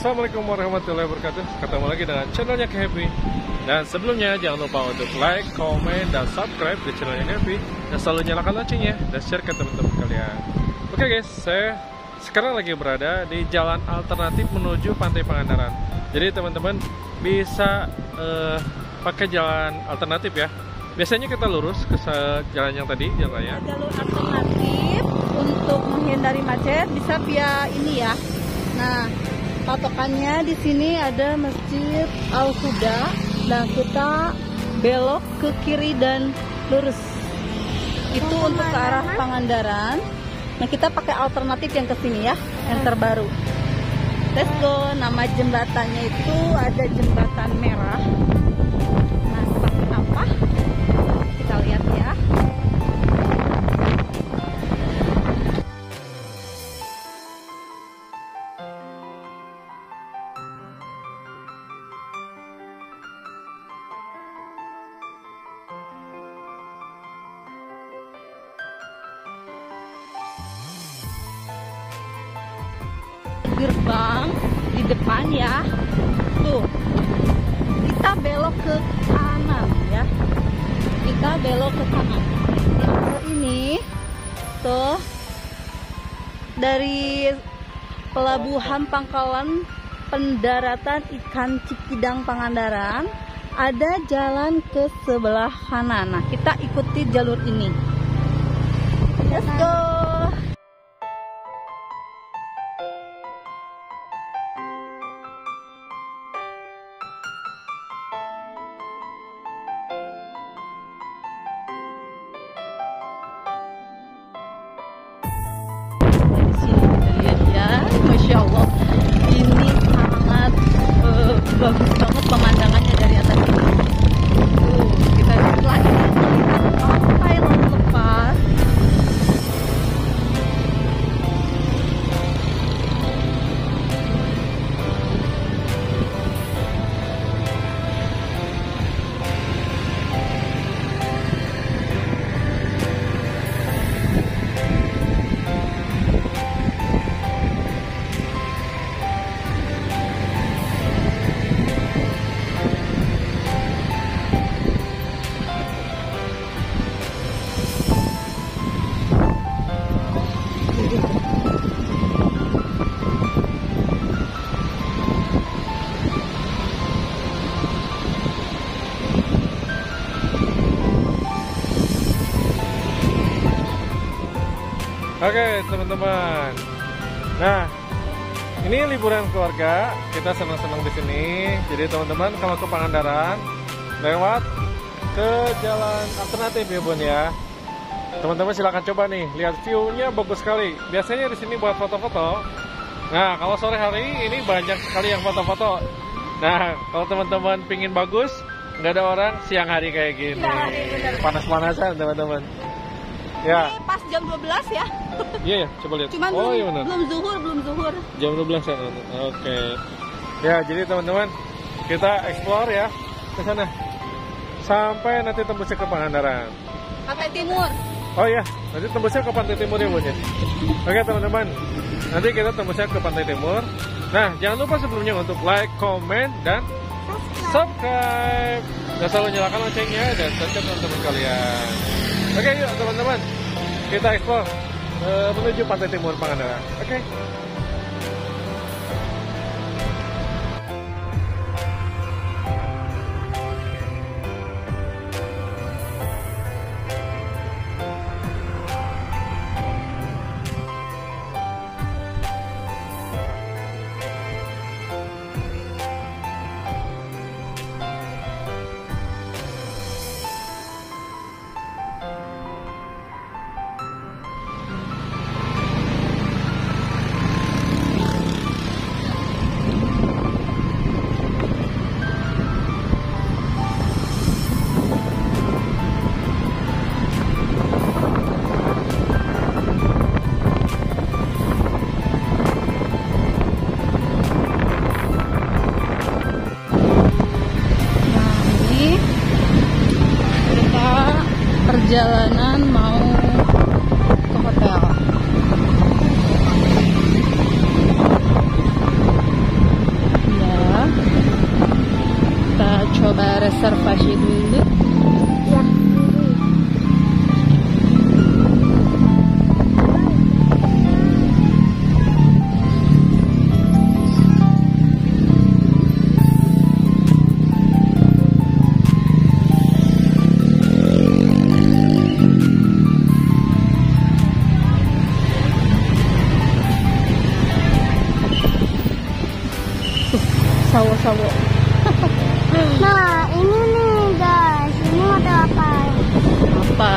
Assalamualaikum warahmatullahi wabarakatuh. Ketemu lagi dengan channelnya Happy Dan sebelumnya jangan lupa untuk like, komen, dan subscribe di channelnya Happy Dan selalu nyalakan loncengnya dan share ke teman-teman kalian. Oke guys, saya sekarang lagi berada di jalan alternatif menuju Pantai Pangandaran. Jadi teman-teman bisa uh, pakai jalan alternatif ya. Biasanya kita lurus ke jalan yang tadi, jalannya Jalur alternatif untuk menghindari macet bisa via ini ya. Nah, patokannya di sini ada Masjid Al Huda dan kita belok ke kiri dan lurus. Itu untuk ke arah Pangandaran. Nah, kita pakai alternatif yang ke sini ya, yang terbaru. Let's go. Nama jembatannya itu ada jembatan merah. Nah, seperti apa? Kita lihat ya. Gerbang di depan ya. Tuh kita belok ke kanan ya. Kita belok ke kanan. Ini tuh dari pelabuhan pangkalan pendaratan ikan Cikidang Pangandaran ada jalan ke sebelah kanan. Nah kita ikuti jalur ini. Let's go Oke teman-teman. Nah, ini liburan keluarga. Kita senang-senang di sini. Jadi teman-teman kalau ke Pangandaran lewat ke jalan alternatif ya Bun ya. Teman-teman silahkan coba nih, lihat view-nya bagus sekali. Biasanya di sini buat foto-foto. Nah, kalau sore hari ini banyak sekali yang foto-foto. Nah, kalau teman-teman pingin bagus, nggak ada orang siang hari kayak gini. Panas-panasan teman-teman. Ya. Ini pas jam 12 ya. Iya ya, coba lihat. Cuman oh, belum, iya benar. belum zuhur, belum zuhur. Jam 12 ya. Oke. Okay. Ya, jadi teman-teman, kita explore ya ke sana. Sampai nanti tembusnya ke Pangandaran. Pantai Timur. Oh iya, nanti tembusnya ke Pantai Timur ya, Bun ya. Oke, teman-teman. Nanti kita tembusnya ke Pantai Timur. Nah, jangan lupa sebelumnya untuk like, comment, dan subscribe. Dan selalu nyalakan loncengnya dan subscribe teman-teman kalian. Oke yuk teman-teman kita ekspor uh, menuju pantai timur Pangandaran. Oke. Okay. perjalanan mau ke hotel. Ya. Kita coba reservasi dulu. sawo-sawo. Nah ini nih guys. Ini ada apa? Apa?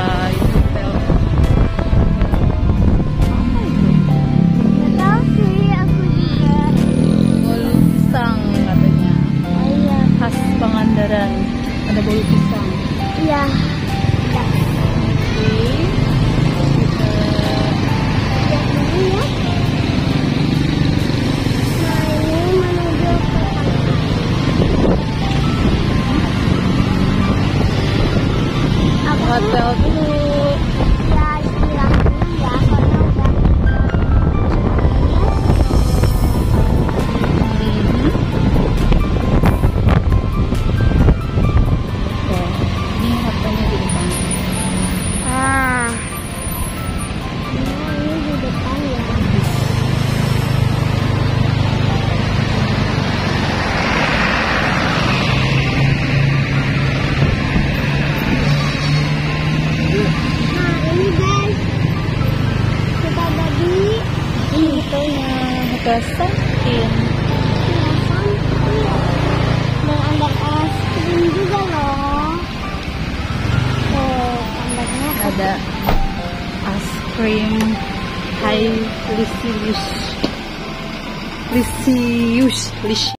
cream high lysius lysius lysius